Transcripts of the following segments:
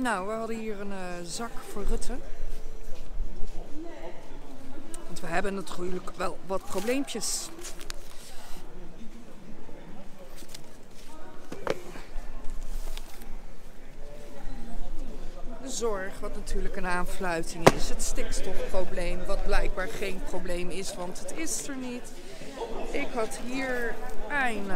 Nou, we hadden hier een eh, zak voor Rutte. Want we hebben natuurlijk wel wat probleempjes. De zorg, wat natuurlijk een aanfluiting is. Het stikstofprobleem, wat blijkbaar geen probleem is, want het is er niet. Ik had hier een.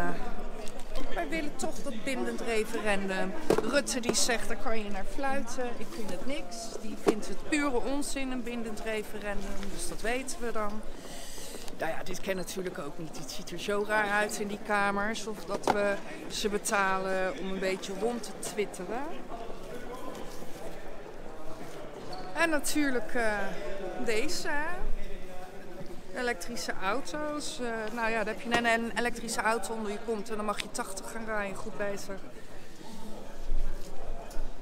Wij willen toch dat bindend referendum. Rutte die zegt, daar kan je naar fluiten. Ik vind het niks. Die vindt het pure onzin, een bindend referendum. Dus dat weten we dan. Nou ja, dit ken natuurlijk ook niet. Het ziet er zo raar uit in die kamers. Of dat we ze betalen om een beetje rond te twitteren. En natuurlijk eh, deze. Elektrische auto's. Eh, nou ja, dan heb je net een elektrische auto onder je komt en dan mag je 80 gaan rijden. Goed bezig.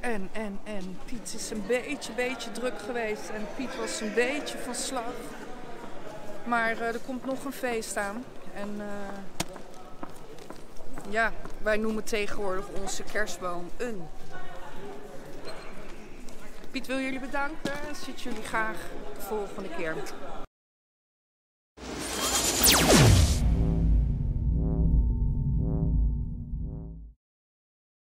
En, en, en. Piet is een beetje, beetje druk geweest. En Piet was een beetje van slag. Maar eh, er komt nog een feest aan. En eh, ja, wij noemen tegenwoordig onze kerstboom een. Piet wil jullie bedanken. Ziet jullie graag de volgende keer.